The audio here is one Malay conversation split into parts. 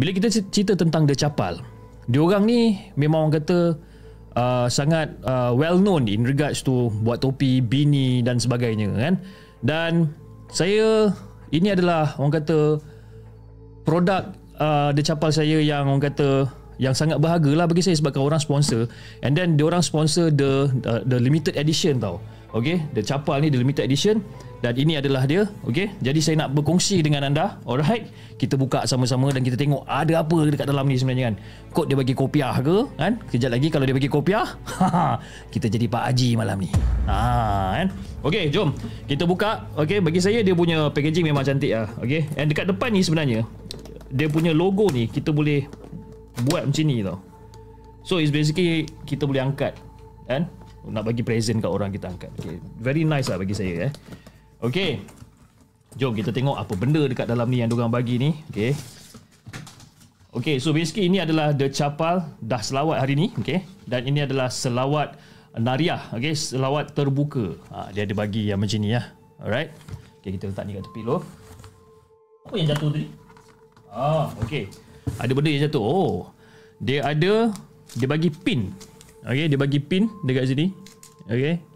bila kita cerita tentang The Chapal, diorang ni memang orang kata uh, sangat uh, well known in regards to buat topi, bini dan sebagainya kan. Dan saya ini adalah orang kata produk uh, The Chapal saya yang orang kata yang sangat berharga lah bagi saya sebab orang sponsor and then dia orang sponsor the, the the limited edition tau. Okay, the Chapal ni the limited edition dan ini adalah dia okey? Jadi saya nak berkongsi dengan anda alright? Kita buka sama-sama dan kita tengok ada apa dekat dalam ni sebenarnya kan? Kod dia bagi kopiah ke kan? Kejap lagi kalau dia bagi kopiah kita jadi Pak Haji malam ni. Ha kan? Okey jom. Kita buka okey? Bagi saya dia punya packaging memang cantik ah okey? And dekat depan ni sebenarnya dia punya logo ni kita boleh buat macam ni tau. So it's basically kita boleh angkat kan? Nak bagi present kat orang kita angkat. Okay. very nice lah bagi saya eh Okey. Jom kita tengok apa benda dekat dalam ni yang diorang bagi ni. Okey. Okey, so basically ini adalah The Chapal dah selawat hari ni. Okey. Dan ini adalah selawat Nariah. Okey, selawat terbuka. Ha, dia ada bagi yang macam ni ya. Alright. Okey, kita letak ni kat tepi dulu. Apa yang jatuh tadi? Ah, okey. Ada benda yang jatuh. Oh. Dia ada dia bagi pin. Okey, dia bagi pin dekat sini. Okey.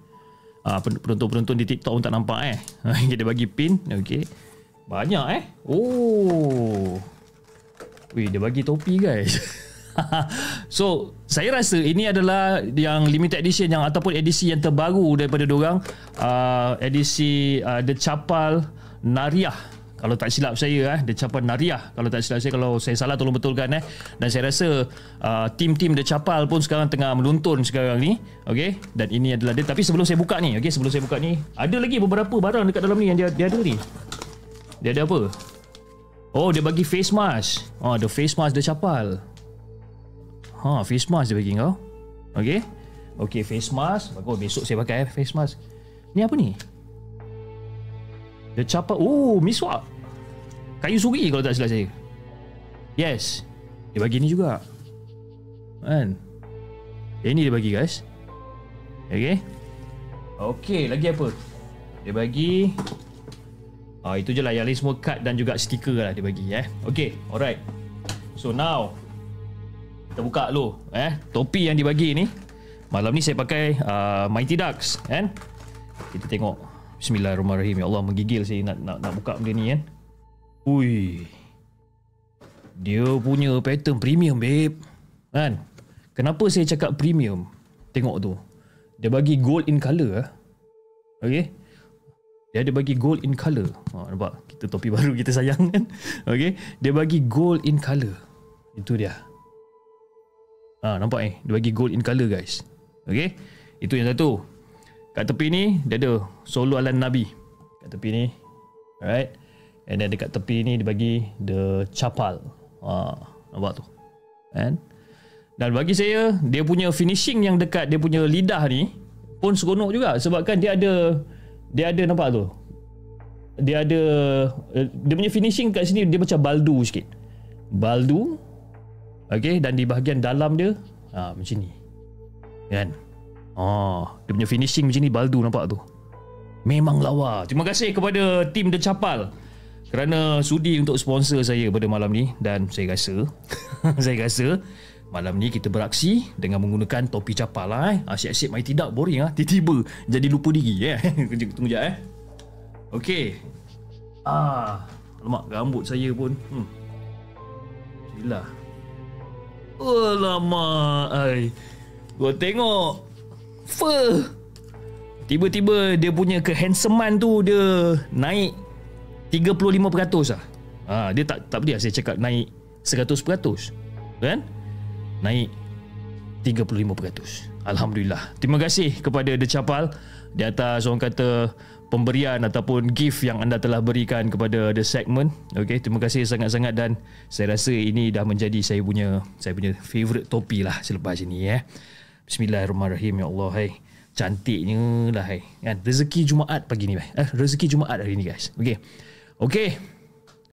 Ah, penonton-penonton di TikTok pun tak nampak eh. Dia bagi pin. Okey. Banyak eh. Oh. Wih, dia bagi topi guys. so, saya rasa ini adalah yang limited edition yang ataupun edisi yang terbaru daripada diorang. Uh, edisi uh, The Chapal Nariah kalau tak silap saya eh The Chapal Nariah. Kalau tak silap saya kalau saya salah tolong betulkan eh. Dan saya rasa uh, tim-tim The Chapal pun sekarang tengah meluntun sekarang ni okey? Dan ini adalah dia. Tapi sebelum saya buka ni okey sebelum saya buka ni ada lagi beberapa barang dekat dalam ni yang dia dia ada ni. Dia ada apa? Oh dia bagi face mask. Oh the face mask The Chapal. Ha face mask dia bagi kau. Okey? Okey face mask. Bagus besok saya pakai eh, face mask. Ni apa ni? The Chapal. Oh miswak Kayu suri kalau tak silap saya? Yes. Dia bagi ni juga. Kan? Ini dia bagi guys. Okay. Okay lagi apa? Dia bagi Ah Itu je lah Yang lain semua card dan juga stiker lah dia bagi eh. Okay alright. So now Kita buka dulu eh. Topi yang dibagi ni. Malam ni saya pakai uh, Mighty Ducks kan? Kita tengok. Bismillahirrahmanirrahim. Ya Allah menggigil saya nak, nak, nak buka benda ni kan Ui. Dia punya pattern premium, babe. Kan? Kenapa saya cakap premium? Tengok tu. Dia bagi gold in color. Eh? Okay? Dia ada bagi gold in color. Ha, nampak? Kita topi baru kita sayang kan? Okay? Dia bagi gold in color. Itu dia. Ha, nampak eh? Dia bagi gold in color, guys. Okay? Itu yang satu. Kat tepi ni, dia ada solo alam Nabi. Kat tepi ni. Alright? And then dekat tepi ni dia bagi the chapal. Ha, nampak tu. Kan? Dan bagi saya dia punya finishing yang dekat dia punya lidah ni pun seronok juga sebabkan dia ada dia ada nampak tu. Dia ada dia punya finishing kat sini dia macam baldu sikit. Baldu. Okey dan di bahagian dalam dia ha macam ni. Kan? Oh, dia punya finishing macam ni baldu nampak tu. Memang lawa. Terima kasih kepada tim The Chapal kerana sudi untuk sponsor saya pada malam ni dan saya rasa saya rasa malam ni kita beraksi dengan menggunakan topi capal lah eh. Asyik-asyik mai tidak boring ah. Tiba-tiba jadi lupa diri eh. Tunggu jap eh. Okey. Ah, lemak rambut saya pun. Hmm. Gila. Lama ai. Gua tengok fur. Tiba-tiba dia punya kehandsomean tu dia naik 35% lah. Ha, dia tak tak dia saya cakap naik 100%. Kan? Naik 35%. Alhamdulillah. Terima kasih kepada The Chapal di atas orang kata pemberian ataupun gift yang anda telah berikan kepada The Segment. Okey, terima kasih sangat-sangat dan saya rasa ini dah menjadi saya punya saya punya favorite topi lah selepas ini ya. Bismillahirrahmanirrahim ya Allah. Hai. Cantiknya lah hai. Kan rezeki Jumaat pagi ni. Eh, rezeki Jumaat hari ni guys. Okey. Okey.